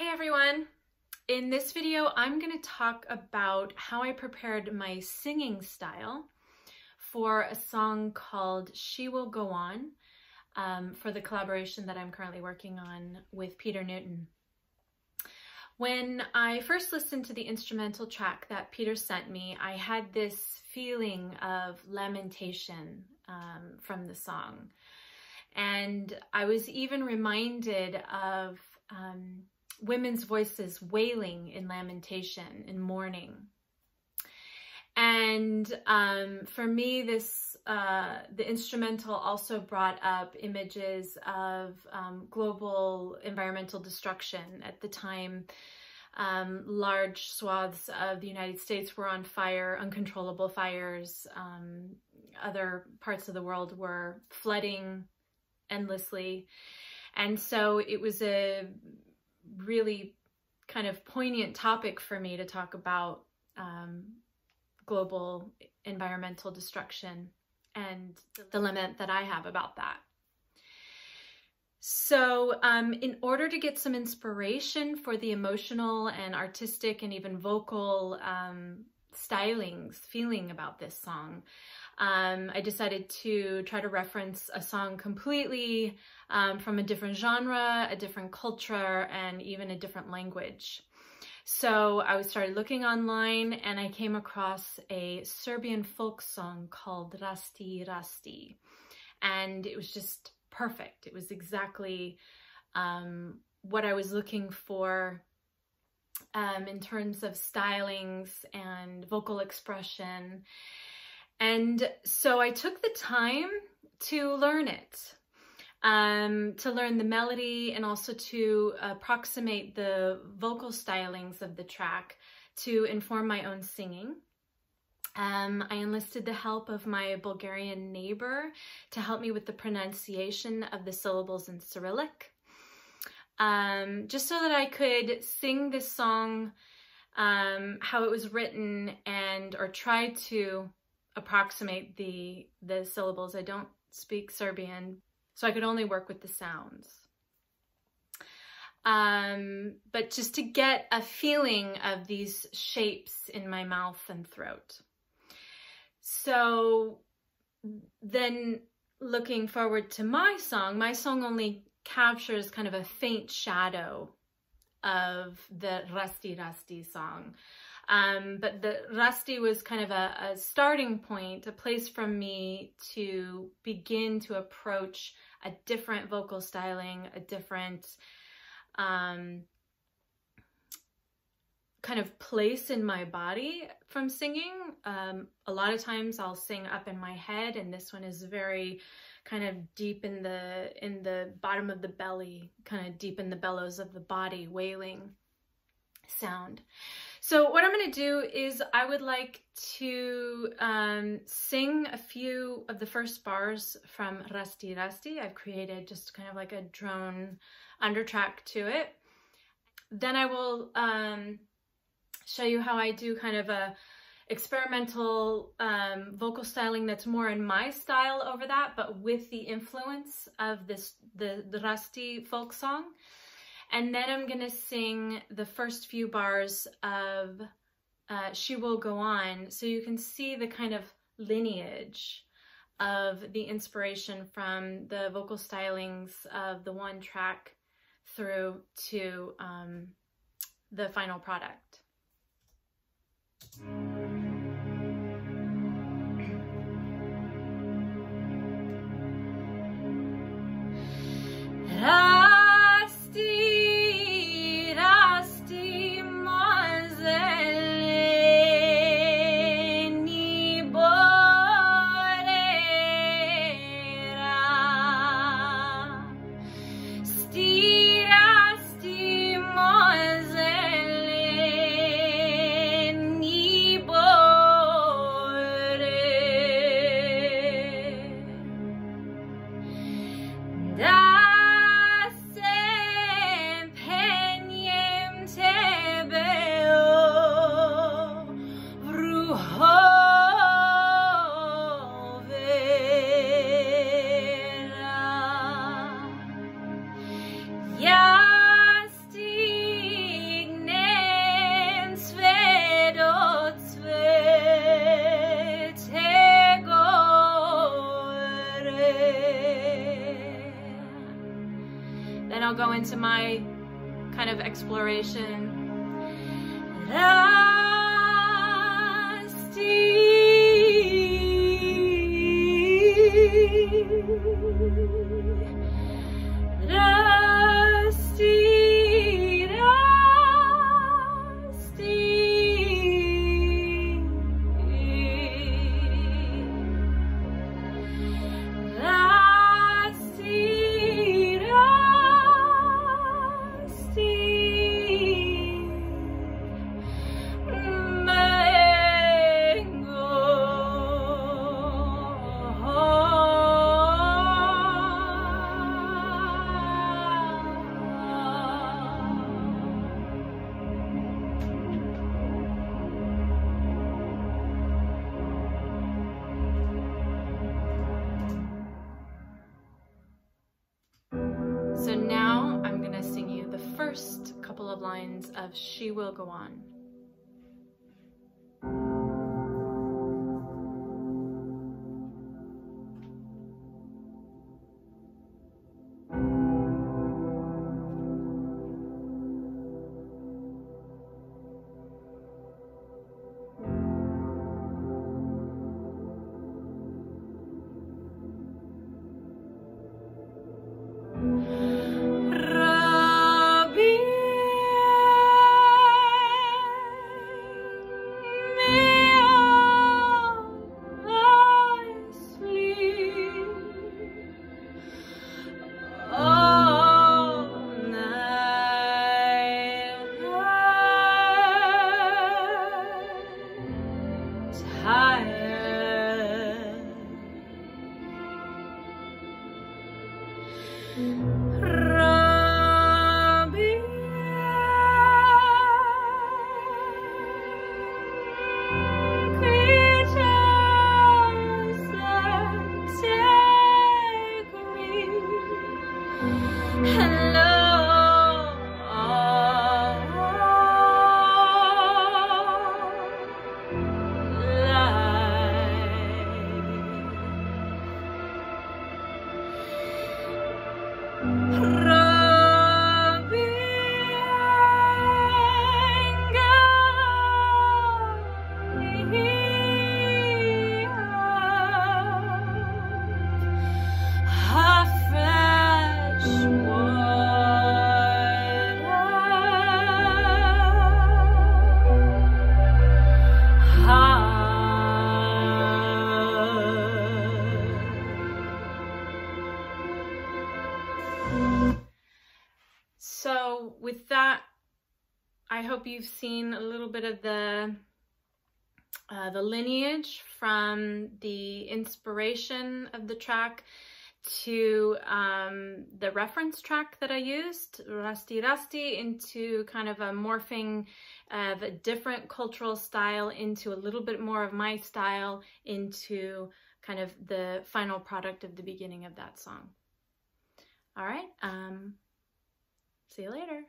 Hey everyone! In this video, I'm going to talk about how I prepared my singing style for a song called She Will Go On um, for the collaboration that I'm currently working on with Pieter Nooten. When I first listened to the instrumental track that Pieter sent me, I had this feeling of lamentation um, from the song. And I was even reminded of um, women's voices wailing in lamentation, and mourning. And um, for me, this uh, the instrumental also brought up images of um, global environmental destruction. At the time, um, large swaths of the United States were on fire, uncontrollable fires. Um, other parts of the world were flooding endlessly. And so it was a really kind of poignant topic for me to talk about um, global environmental destruction and the lament that I have about that. So um, in order to get some inspiration for the emotional and artistic and even vocal um, stylings, feeling about this song, um, I decided to try to reference a song completely um, from a different genre, a different culture, and even a different language. So I started looking online and I came across a Serbian folk song called Rasti Rasti. And it was just perfect. It was exactly um, what I was looking for um, in terms of stylings and vocal expression. And so I took the time to learn it um, to learn the melody and also to approximate the vocal stylings of the track to inform my own singing. Um, I enlisted the help of my Bulgarian neighbor to help me with the pronunciation of the syllables in Cyrillic. Um, just so that I could sing this song um, how it was written and or try to approximate the the syllables. I don't speak Serbian, so I could only work with the sounds. Um, but just to get a feeling of these shapes in my mouth and throat. So then looking forward to my song, my song only captures kind of a faint shadow of the Rasti Rasti song. Um, but the Rasti was kind of a, a starting point, a place for me to begin to approach a different vocal styling, a different um, kind of place in my body from singing. Um, a lot of times I'll sing up in my head and this one is very kind of deep in the in the bottom of the belly, kind of deep in the bellows of the body, wailing sound. So what I'm going to do is I would like to um, sing a few of the first bars from Rasti Rasti. I've created just kind of like a drone undertrack to it. Then I will um, show you how I do kind of a experimental um, vocal styling that's more in my style over that, but with the influence of this the, the folk song. And then I'm going to sing the first few bars of uh, She Will Go On so you can see the kind of lineage of the inspiration from the vocal stylings of the one track through to um, the final product. Into my kind of exploration. So lines of She Will Go On.《うん》Rrrr! With that, I hope you've seen a little bit of the uh, the lineage from the inspiration of the track to um, the reference track that I used, Rasti Rasti, into kind of a morphing of a different cultural style into a little bit more of my style into kind of the final product of the beginning of that song. All right. Um, See you later.